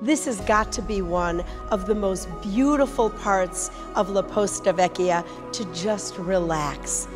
This has got to be one of the most beautiful parts of La Posta Vecchia to just relax.